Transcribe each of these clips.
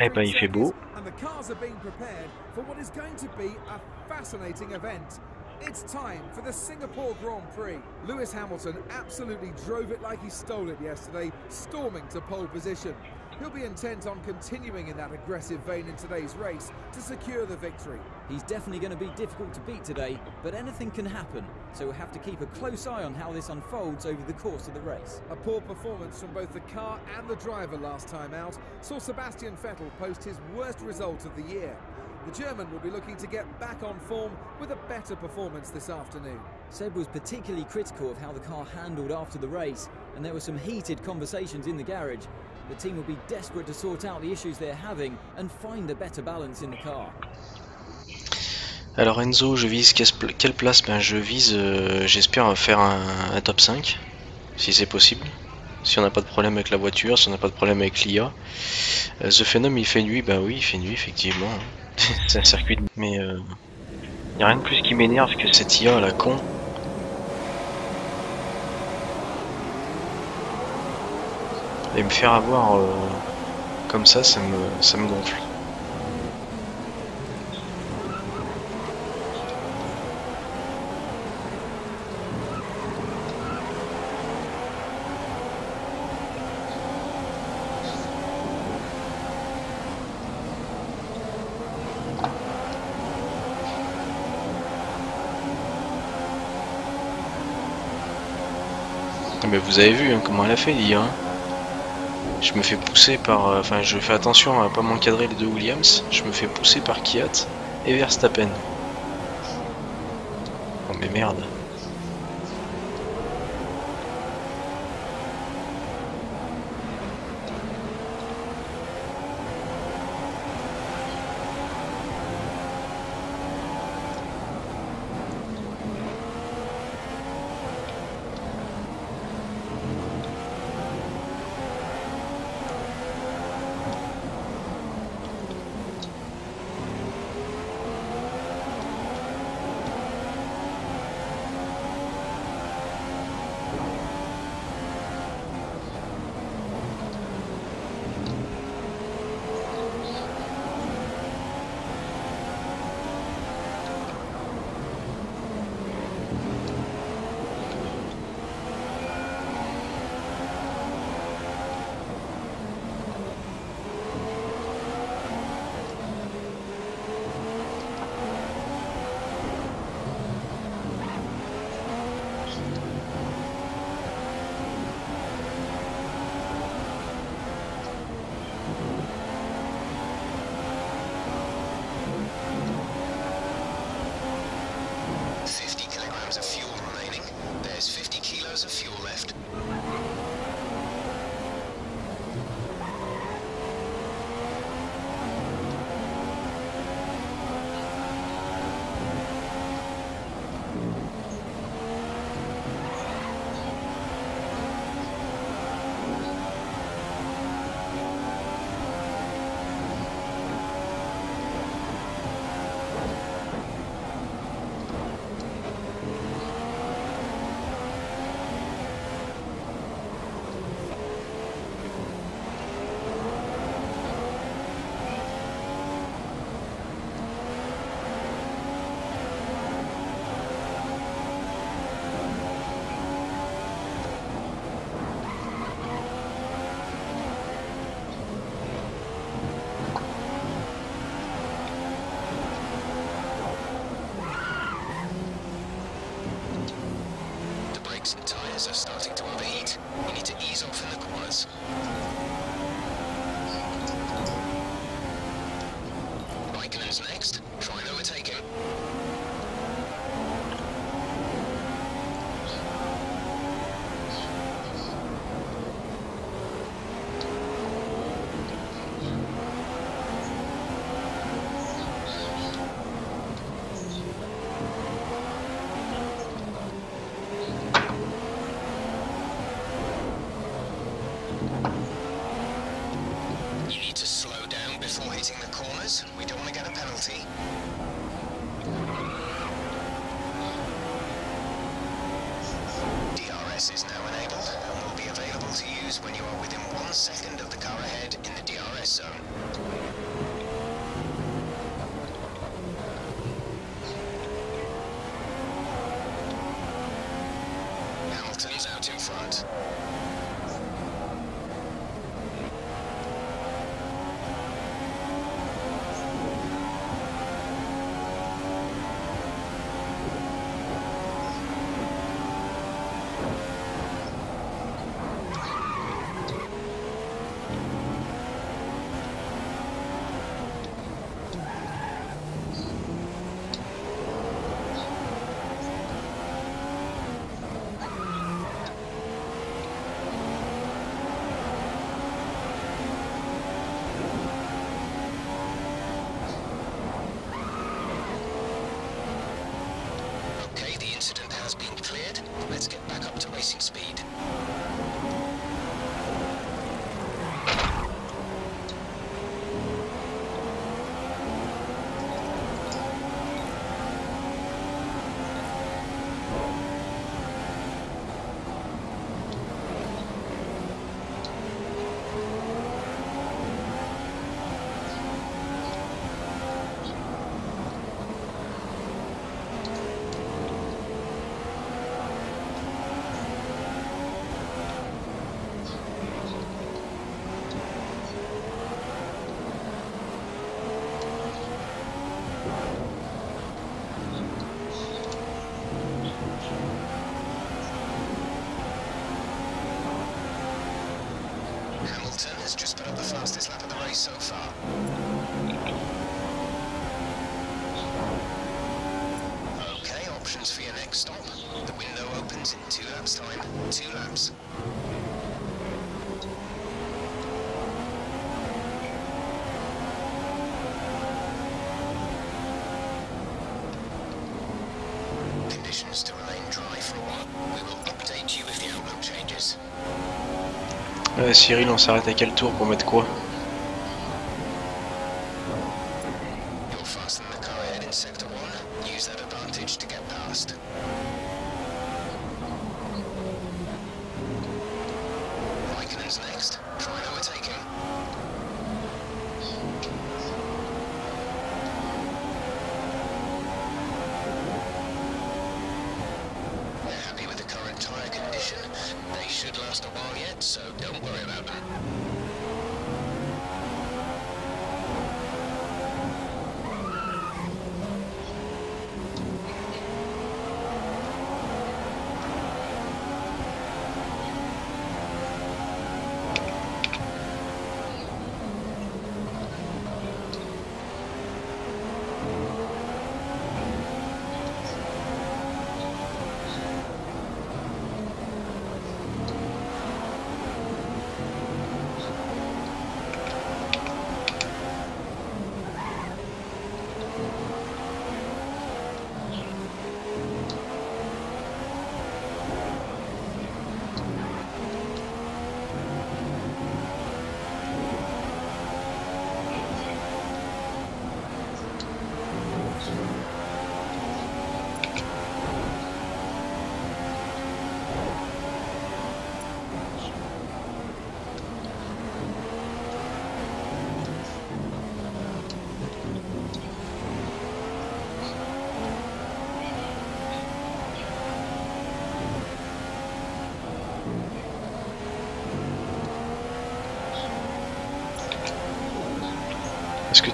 Eh ben, il fait beau. and the cars are being prepared for what is going to be a fascinating event. It's time for the Singapore Grand Prix. Lewis Hamilton absolutely drove it like he stole it yesterday, storming to pole position. He'll be intent on continuing in that aggressive vein in today's race to secure the victory. He's definitely going to be difficult to beat today, but anything can happen, so we'll have to keep a close eye on how this unfolds over the course of the race. A poor performance from both the car and the driver last time out saw Sebastian Vettel post his worst result of the year. The German will be looking to get back on form with a better performance this afternoon. Seb was particularly critical of how the car handled after the race, and there were some heated conversations in the garage. The team will be desperate to sort out the issues they're having and find a better balance in the car. Alors Enzo, je vise quelle place? Ben, Je vise, euh, j'espère faire un, top 5, si c'est possible. Si on n'a pas de problème avec la voiture, si on n'a pas de problème avec l'IA. Euh, The Phenom, il fait nuit, bah oui, il fait nuit, effectivement. c'est un circuit de... Mais il euh, n'y a rien de plus qui m'énerve que cette IA à la con. Et me faire avoir euh, comme ça, ça me, ça me gonfle. Mais vous avez vu hein, comment elle a fait l'IA. hein? Je me fais pousser par... euh, Enfin, je fais attention à pas m'encadrer les deux Williams. Je me fais pousser par Kiat et Verstappen. Oh mais merde. when you are within one second of the car ahead in the DRS zone. Hamilton is out in front. Cleared. Let's get back up to racing speed. Euh, Cyril, on s'arrête à quel tour pour mettre quoi?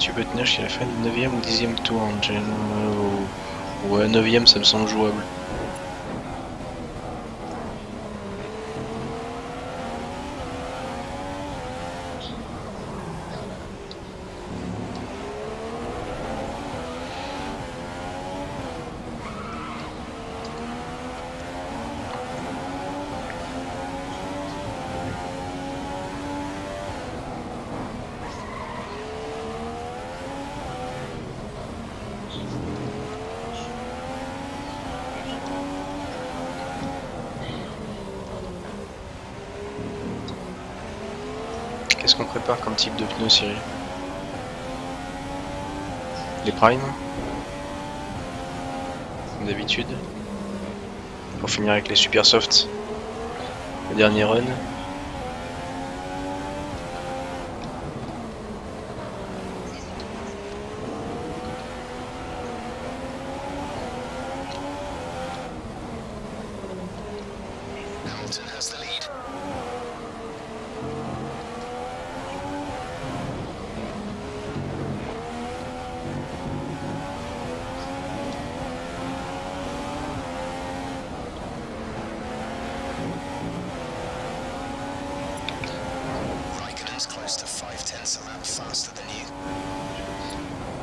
Tu peux tenir jusqu'à la fin du 9ème ou 10ème tour, Angel Euh, Ouais, 9ème, ça me semble jouable. Comme type de pneus, Cyril Les primes Comme d'habitude. Pour finir avec les super softs. Le dernier run.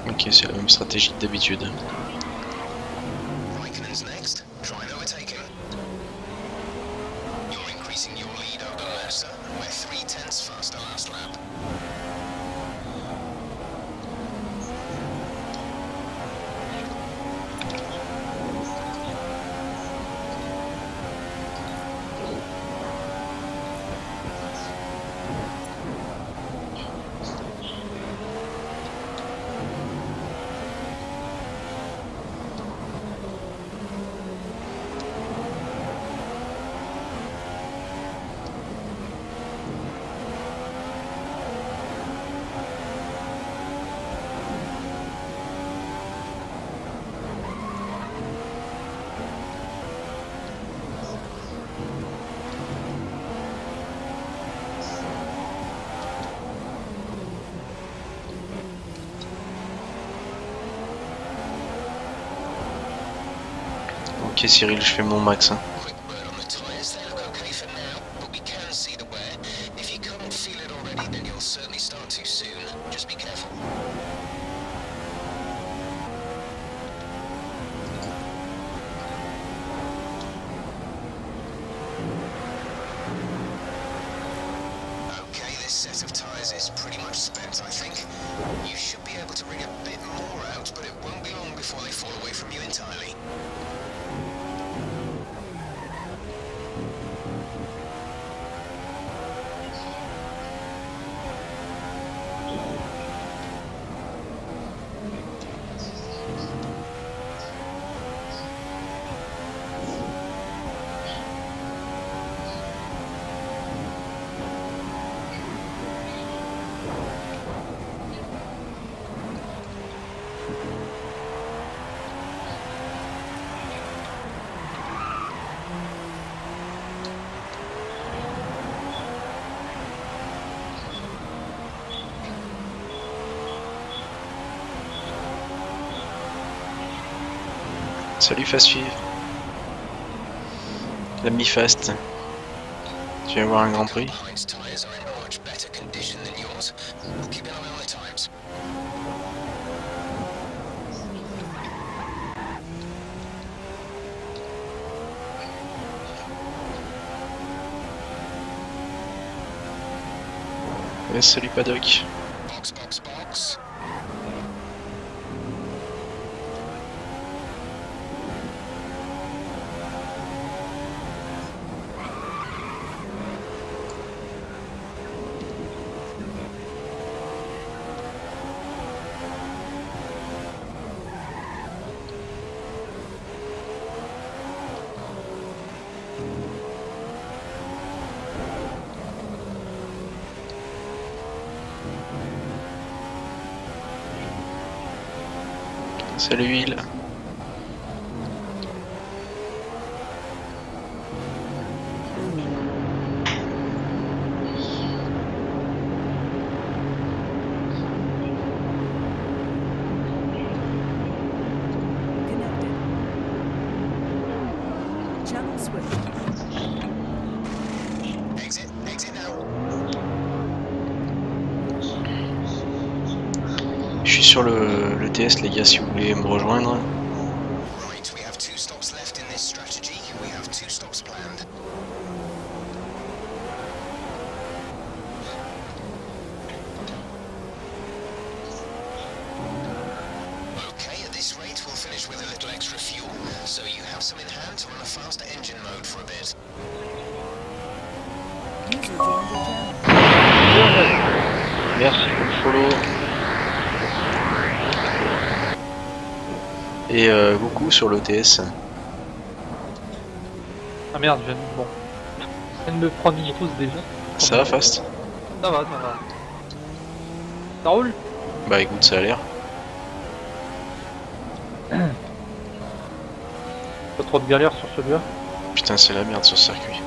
Ok, c'est la même stratégie que d'habitude. quick word on the tires they look okay for now but we can see the way. if you can't feel it already then you'll certainly start too soon just be careful Salut Fast Suivre. L'ami Fast. Tu vas voir un Grand Prix? Salut Paddock. celui-là. sur le, le TS les gars si vous voulez me rejoindre. sur l'OTS. Ah merde, je viens de... Bon. Viens me prendre une trousse déjà. Ça va, Fast Ça va, ça va. Ça roule Bah écoute, ça a l'air. Pas trop de galère sur celui-là. Putain, c'est la merde sur ce circuit.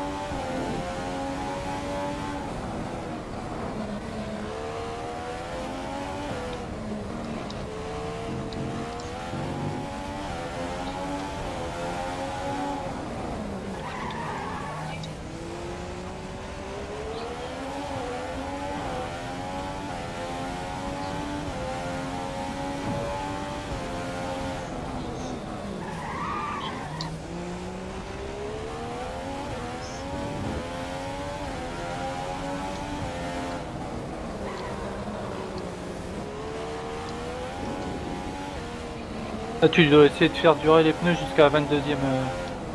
Là, tu dois essayer de faire durer les pneus jusqu'à 22e,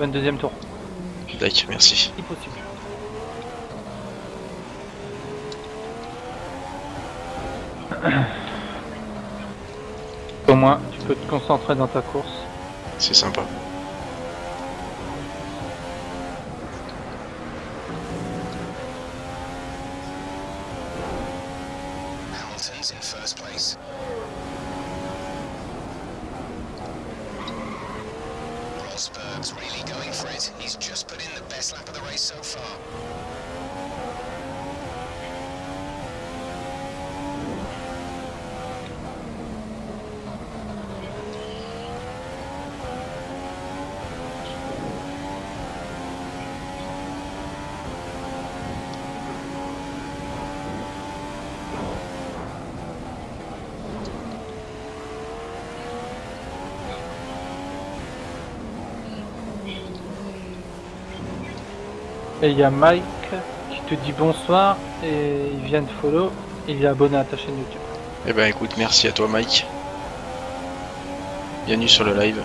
euh, 22e tour, D'accord, merci. si possible. Au moins, tu peux te concentrer dans ta course. C'est sympa. Et il y a Mike qui te dit bonsoir et il vient de follow. Il est abonné à ta chaîne YouTube. Eh ben écoute, merci à toi Mike. Bienvenue sur le live.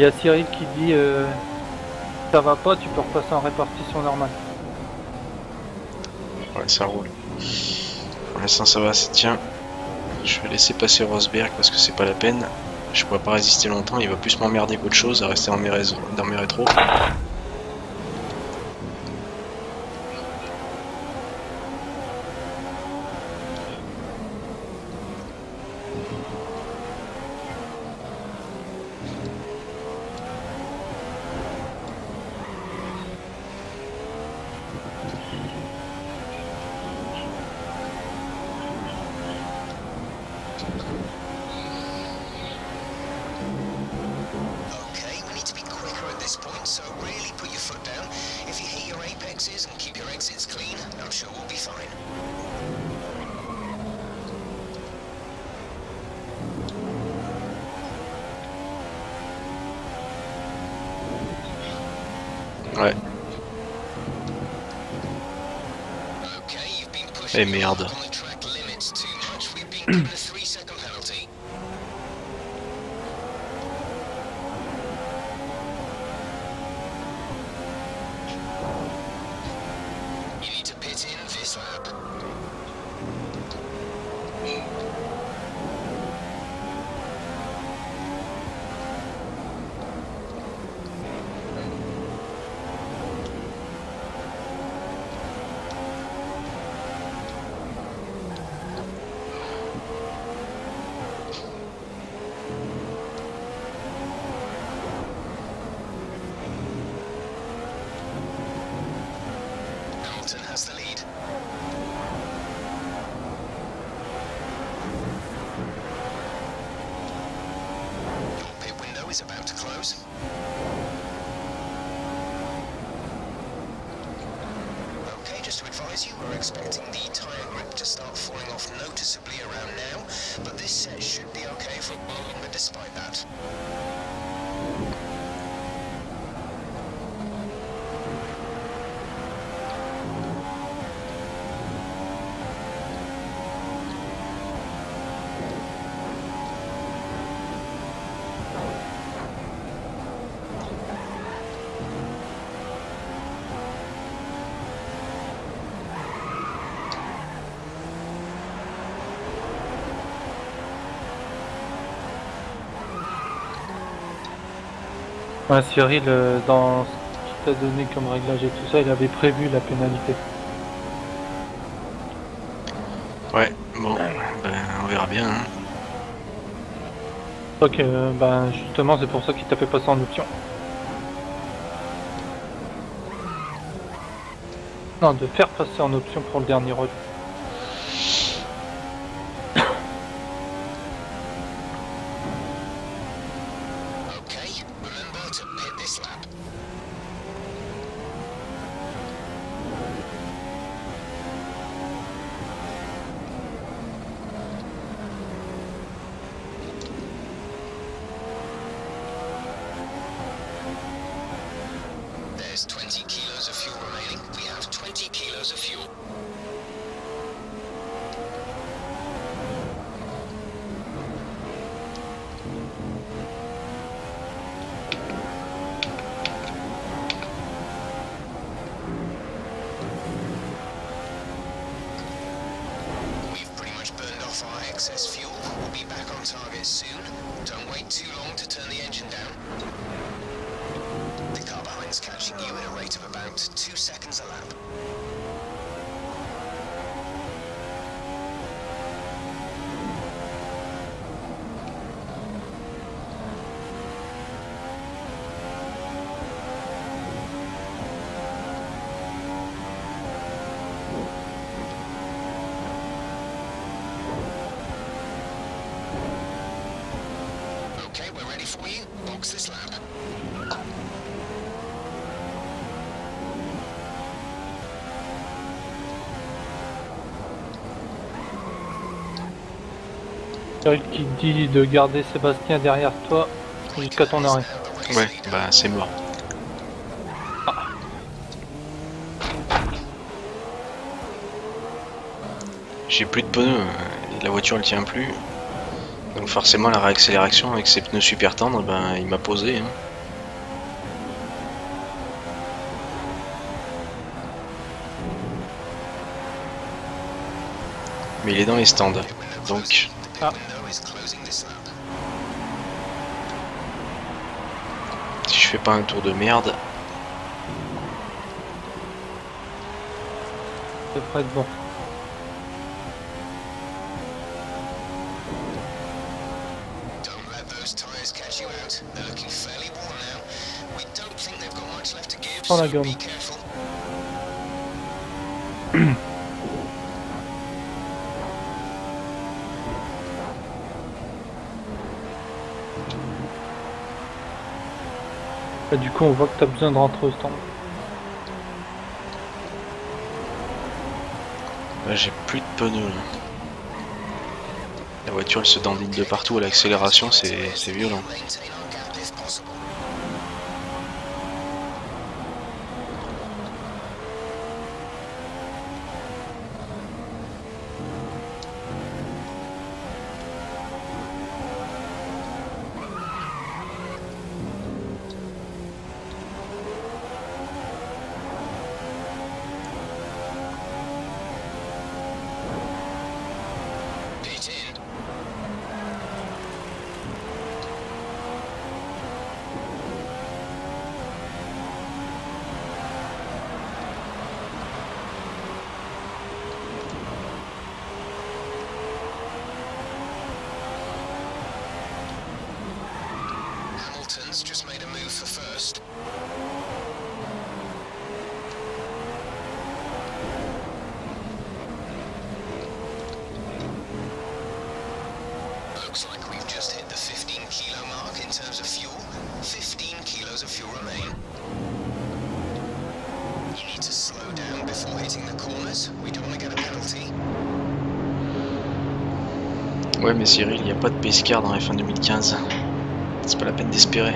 Il y a Cyril qui dit euh, ça va pas, tu peux repasser en répartition normale. Ouais, ça roule. Pour l'instant, ça va. c'est- Tiens, je vais laisser passer Rosberg parce que c'est pas la peine. Je pourrais pas résister longtemps. Il va plus m'emmerder qu'autre chose à rester dans mes, dans mes rétros. Pushing Eh, merde. Hamilton has the lead. Your pit window is about to close. Okay, just to advise you, we're expecting the tyre grip to start falling off noticeably around now, but this set should be okay for a longer despite that. Ouais, Cyril, euh, dans ce qu'il t'a donné comme réglage et tout ça, il avait prévu la pénalité. Ouais, bon, ben, on verra bien. hein. Je crois que, euh, ben, justement, c'est pour ça qu'il t'a fait passer en option. Non, de faire passer en option pour le dernier rôle. To turn the engine down. The car behind is catching you at a rate of about two seconds a lap. De garder Sébastien derrière toi jusqu'à ton arrêt. Ouais, bah c'est mort. J'ai plus de pneus, euh, la voiture elle tient plus. Donc forcément la réaccélération avec ses pneus super tendres, ben il m'a posé. hein. Mais il est dans les stands. Donc Ah. pit window is closing this lap. si je fais pas un tour de merde, Ça devrait être bon. Don't let those Bah, du coup, on voit que tu as besoin de rentrer au stand. j'ai plus de pneus. La voiture elle se dandine de partout à l'accélération, c'est violent. Ouais mais Cyril, il n'y a pas de pace car dans F1 2015. C'est pas la peine d'espérer.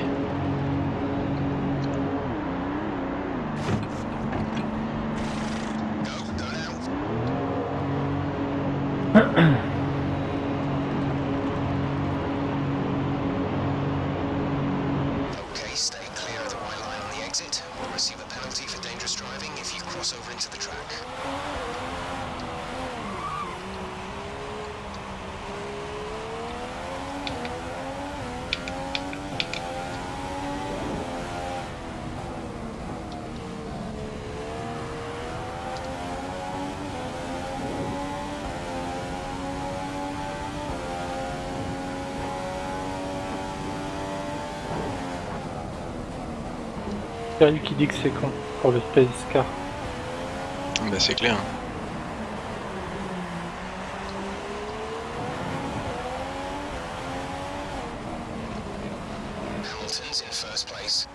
Receive a penalty for dangerous driving if you cross over into the track. Qui dit que c'est con pour le Space Car. Bah c'est clair. Hamilton's in first place.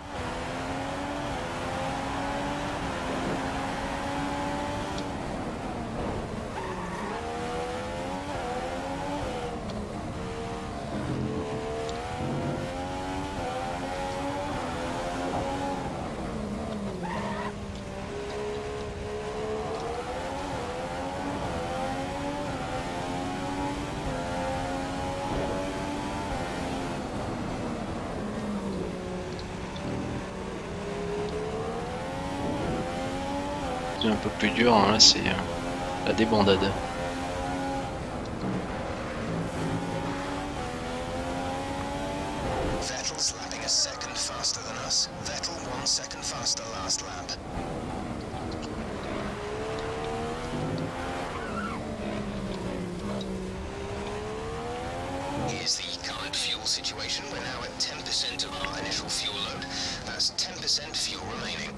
Un peu plus dur, hein, là c'est euh, la débandade. Fuel situation. We're now at 10% of our initial fuel load. That's 10% fuel remaining.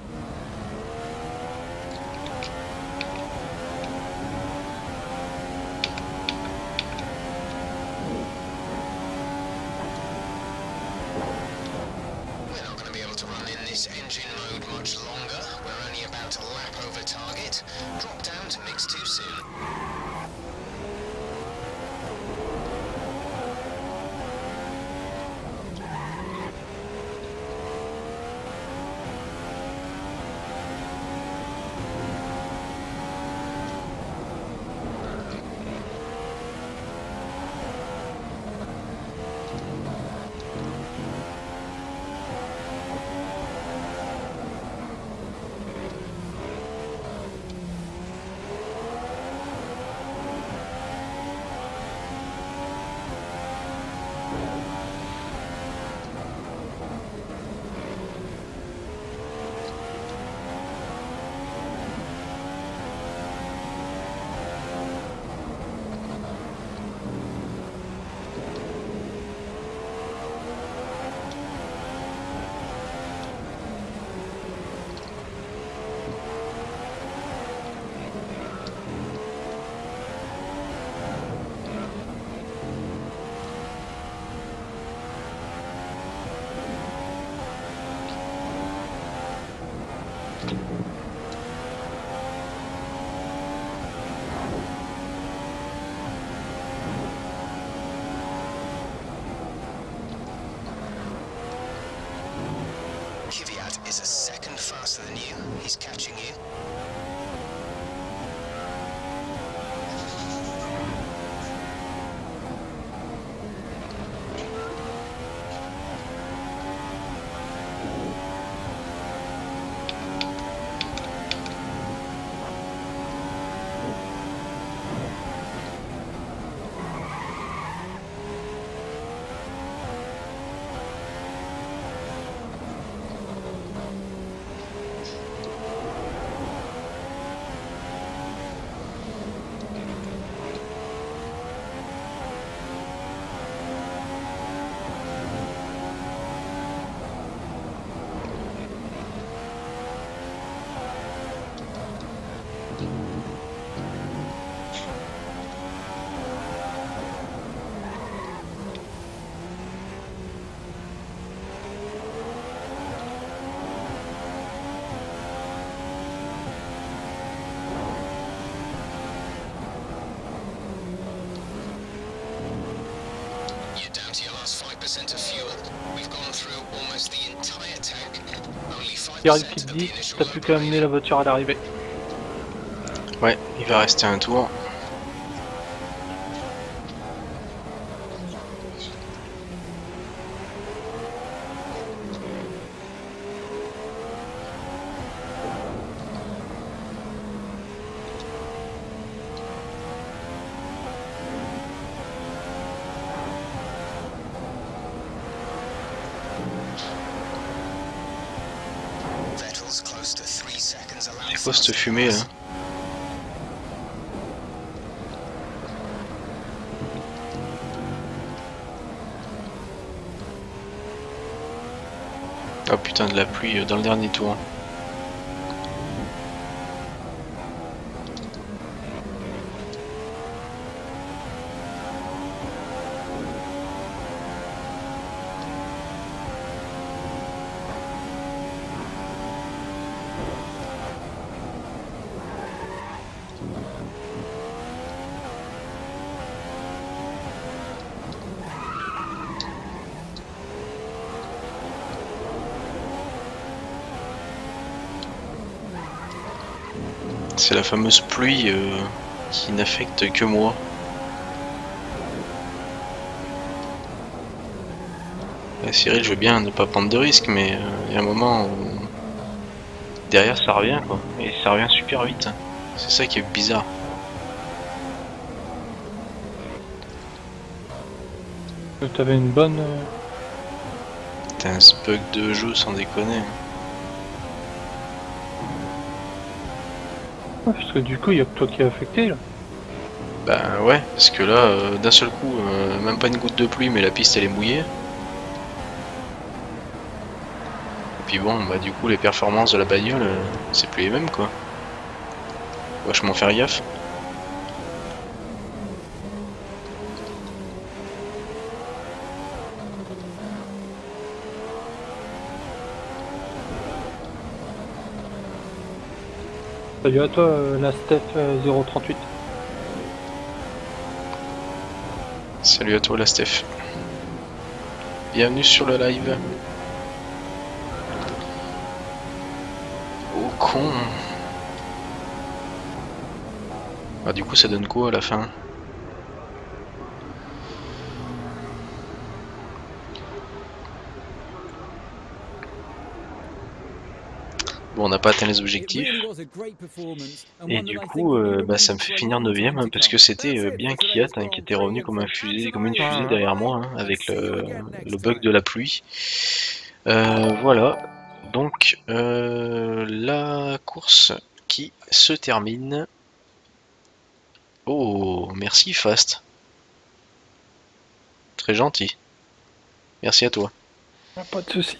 This engine mode much longer. We're only about a lap over target. Drop down to mix too soon. He's catching. Pierre qui te of the dit, initial t'as plus qu'à amener la voiture à l'arrivée. Ouais, il va rester un tour. Vettel's close to 3 seconds a lap C'est quoi là. Oh putain de la pluie euh, dans le dernier tour. C'est la fameuse pluie euh, qui n'affecte que moi. Euh, Cyril, je veux bien ne pas prendre de risques, mais euh, il y a un moment où derrière ça revient quoi. Et ça revient super vite. hein. C'est ça qui est bizarre. T'avais une bonne. euh, T'as un bug de jeu sans déconner. Parce que du coup, il a que toi qui est affecté là. Bah ouais, parce que là, euh, d'un seul coup, euh, même pas une goutte de pluie, mais la piste elle est mouillée. Et puis bon, bah du coup, les performances de la bagnole, euh, c'est plus les mêmes quoi. Vachement faire gaffe. Salut à toi, euh, la Steph euh, 038. Salut à toi la Steph. Bienvenue sur le live. Oh con. Ah du coup ça donne quoi à la fin? On n'a pas atteint les objectifs. Et du coup, euh, bah, ça me fait finir 9ème parce que c'était euh, bien Kiat hein, qui était revenu comme, un fusée, comme une fusée derrière moi hein, avec le, le bug de la pluie. Euh, voilà, donc euh, la course qui se termine. Oh, merci Fast. Très gentil. Merci à toi. Pas de soucis.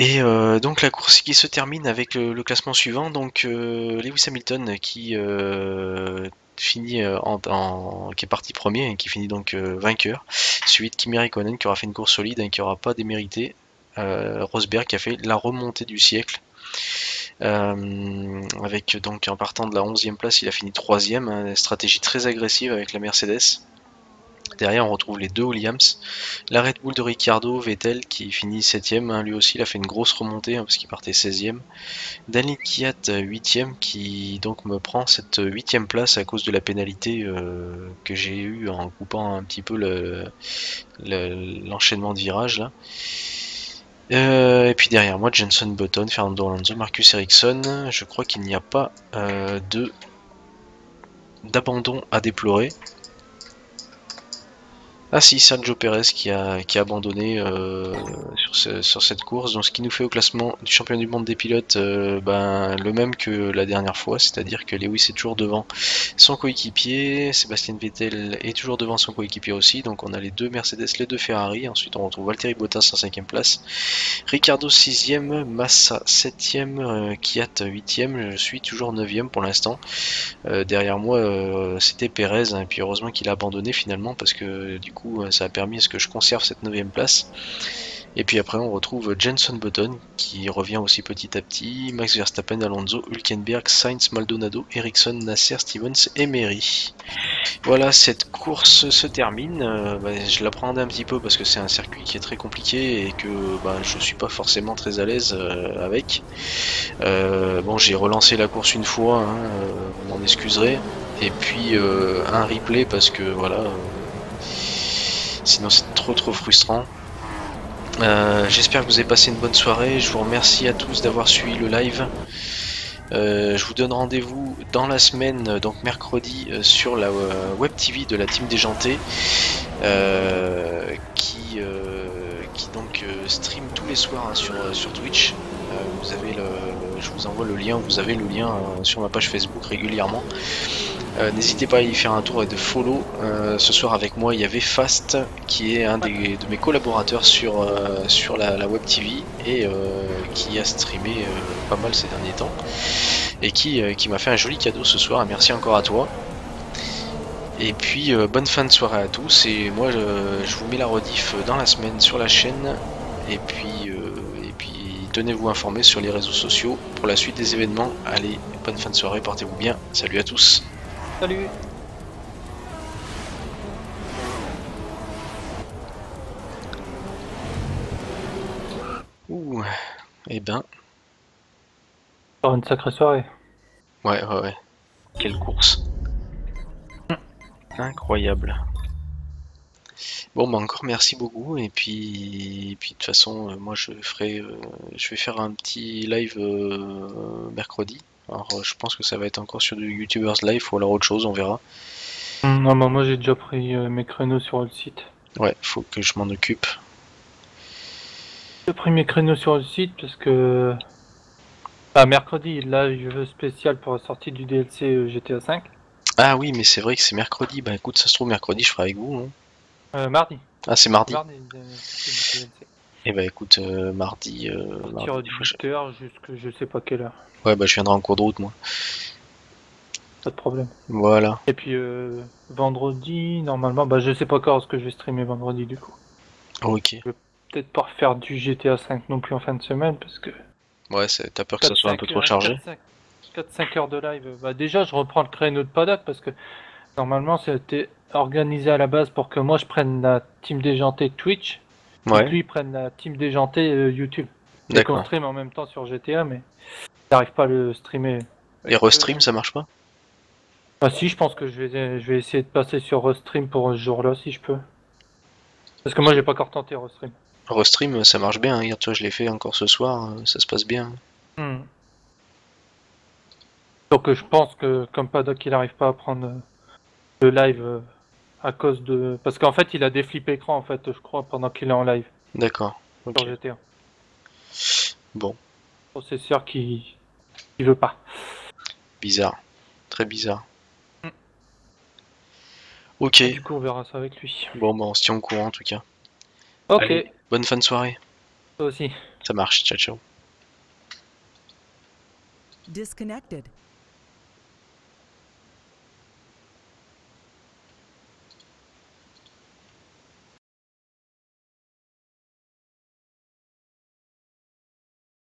Et euh, donc la course qui se termine avec le, classement suivant, donc euh, Lewis Hamilton qui euh, finit en, qui est parti premier et qui finit donc vainqueur, suivi de Kimi Raikkonen qui aura fait une course solide et qui aura pas démérité, Rosberg qui a fait la remontée du siècle. Avec donc en partant de la 11e place, il a fini 3ème, hein, stratégie très agressive avec la Mercedes. Derrière, on retrouve les deux Williams. La Red Bull de Ricciardo, Vettel qui finit 7ème, hein, lui aussi il a fait une grosse remontée hein, parce qu'il partait 16ème. Daniel Kiat 8ème qui donc me prend cette 8ème place à cause de la pénalité euh, que j'ai eue en coupant un petit peu le- le- l'enchaînement de virages. Euh, et puis derrière moi, Jenson Button, Fernando Alonso, Marcus Ericsson. Je crois qu'il n'y a pas euh, d'abandon à déplorer. Ah si, Sergio Perez qui a, qui a abandonné euh, sur, sur cette course, donc ce qui nous fait au classement du champion du monde des pilotes euh, ben, le même que la dernière fois, c'est-à-dire que Lewis est toujours devant son coéquipier, Sébastien Vettel est toujours devant son coéquipier aussi, donc on a les deux Mercedes, les deux Ferrari, ensuite on retrouve Valtteri Bottas en 5 place, Ricardo 6ème, Massa 7ème, euh, Kiat 8ème, je suis toujours 9ème pour l'instant. Derrière moi, c'était Perez, hein, et puis heureusement qu'il a abandonné finalement parce que du coup, euh, ça a permis à ce que je conserve cette 9 place. Et puis après, on retrouve Jenson Button qui revient aussi petit à petit, Max Verstappen, Alonso, Hülkenberg, Sainz, Maldonado, Ericsson, Nasser, Stevens et Mary. Voilà, cette course se termine. Euh, bah, je l'appréhendais un petit peu parce que c'est un circuit qui est très compliqué et que bah, je suis pas forcément très à l'aise euh, avec. Euh, bon, j'ai relancé la course une fois, hein, vous m'en excuserez. Et puis un replay parce que voilà, sinon c'est trop trop frustrant. Euh, J'espère que vous avez passé une bonne soirée. Je vous remercie à tous d'avoir suivi le live. Euh, je vous donne rendez-vous dans la semaine, euh, donc mercredi, sur la web TV de la team déjantée, qui, qui donc stream tous les soirs hein, sur, Twitch. Vous avez le- je vous envoie le lien, vous avez le lien euh, sur ma page Facebook régulièrement. Euh, N'hésitez pas à y faire un tour et de follow. Euh, ce soir avec moi il y avait Fast qui est un des, de mes collaborateurs sur, euh, sur la, web TV et euh, qui a streamé euh, pas mal ces derniers temps et qui, euh, qui m'a fait un joli cadeau ce soir. Merci encore à toi. Et puis euh, bonne fin de soirée à tous et moi je, vous mets la rediff dans la semaine sur la chaîne euh, et puis tenez-vous informés sur les réseaux sociaux pour la suite des événements. Allez, bonne fin de soirée, portez-vous bien. Salut à tous. Salut Ouh, eh ben, Encore une sacrée soirée. ouais, ouais, ouais. Quelle course. Incroyable. Bon, bah encore merci beaucoup. Et puis, et puis de toute façon, euh, moi je ferai, euh, je vais faire un petit live euh, mercredi. Alors, je pense que ça va être encore sur du YouTubers Live ou alors autre chose, on verra. Hum, Non, bah, moi j'ai déjà pris mes créneaux sur le site. Ouais, faut que je m'en occupe. J'ai pris mes créneaux sur le site parce que. Ah, mercredi, live spécial pour la sortie du DLC GTA V. Ah oui, mais c'est vrai que c'est mercredi. Bah écoute, ça se trouve mercredi, je ferai avec vous. hein. Euh, mardi. Ah, c'est mardi. Euh. Et bah écoute, euh, mardi. euh, À partir mardi, je- 18h jusqu'à je sais pas quelle heure. Ouais, bah je viendrai en cours de route, moi. Pas de problème. Voilà. Et puis euh, vendredi, normalement, bah je sais pas encore ce que je vais streamer vendredi du coup. Ok. Peut-être pas refaire du GTA V non plus en fin de semaine parce que. Ouais, c'est- t'as peur que ça soit un peu 4-5 trop chargé 4-5 heures de live. Bah déjà, je reprends le créneau de Paddock parce que normalement, c'était organisé à la base pour que moi je prenne la team déjantée Twitch et que lui prenne la team déjantée euh, YouTube. Et qu'on d'accord. stream en même temps sur GTA, mais j'arrive pas à le streamer. Et restream, ça marche pas? Ah si, je pense que je vais, je vais essayer de passer sur Restream pour ce jour-là si je peux. Parce que moi j'ai pas encore tenté Restream. Restream, ça marche bien. hein. Hier, toi, je l'ai fait encore ce soir. euh, Ça se passe bien. Hmm. Donc euh, je pense que comme Paddock il arrive pas à prendre le live à cause de... Parce qu'en fait il a des flip écran en fait je crois pendant qu'il est en live D'accord. Ok. sur GTA. Bon, Processeur qui... qui veut pas. bizarre. Très bizarre. Ok. Du coup on verra ça avec lui. Bon, bah on se tient au courant en tout cas. Ok, Allez. Bonne fin de soirée. toi aussi. Ça marche. Ciao, ciao. Disconnected.